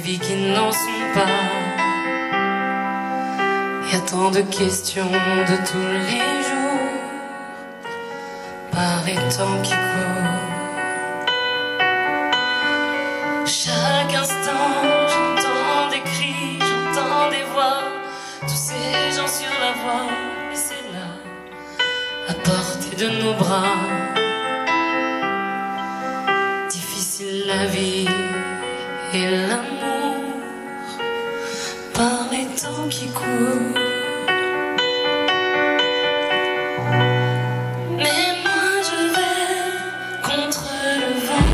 filles qui n'en sont pas. Y a tant de questions de tous les jours par les temps qui courent. Chaque instant, j'entends des cris, j'entends des voix, tous ces gens sur la voie, et c'est là, à portée de nos bras. Difficile la vie et l'amour Mais moi je vais contre le vent,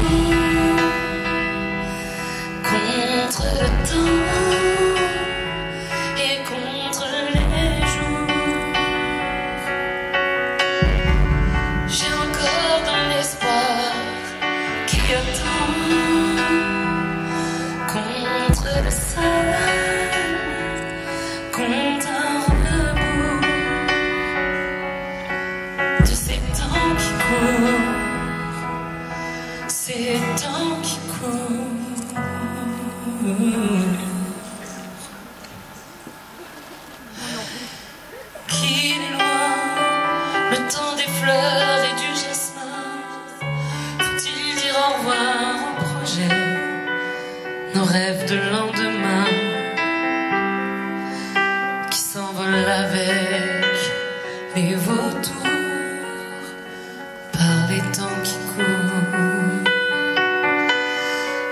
contre le temps fleurs et du jasmin. Faut-il dire au revoir au projet, nos rêves de lendemain qui s'envolent avec les vautours par les temps qui courent.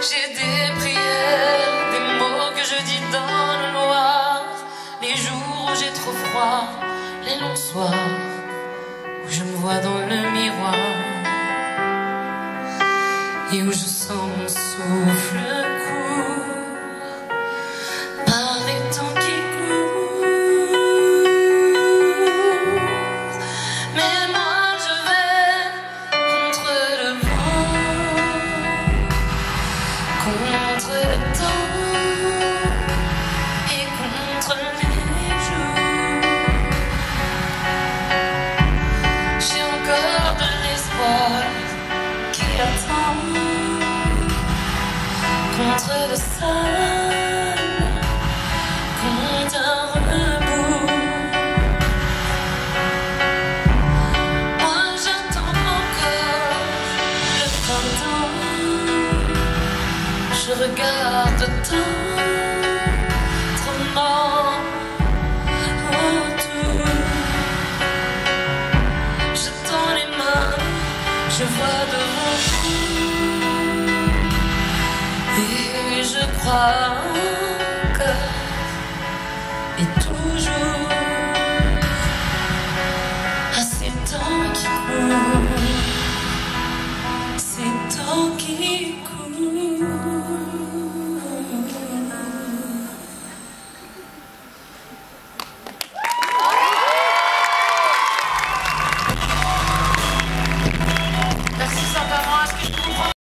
J'ai des prières, des mots que je dis dans le noir, les jours où j'ai trop froid, les longs soirs vois dans le miroir. Et où je sens mon souffle court contre le sol, contre un rebout. Moi j'attends encore le printemps. Je regarde tant, je vois devant vous. Et je crois encore et toujours